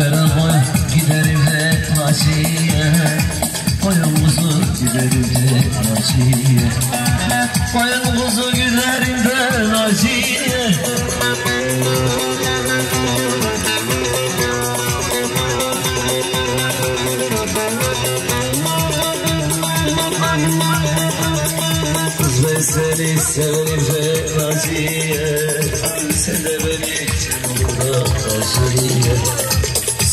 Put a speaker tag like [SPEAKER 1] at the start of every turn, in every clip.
[SPEAKER 1] Ferah giderim de Naciye Koyun kuzu giderim de Naciye Koyun kuzu giderim de Naciye. Kız ben seni severim de Naciye. Sen de beni burada Naciye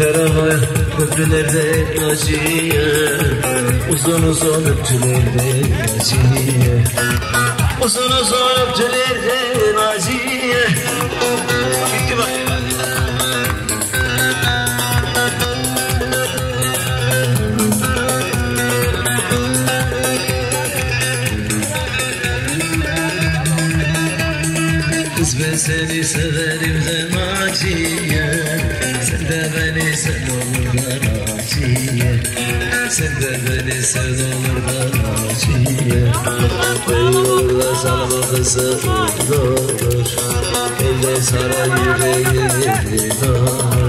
[SPEAKER 1] Ferah'a köprülerde Naciye Uzun uzun öptülerde Naciye Uzun uzun öptülerde Naciye Gitti bak. Kız ben seni severim de Naciye Naciye Sen de beni sev olur da Naciye. Eyvallah salma kızı olur Elde saray yüreği yavrum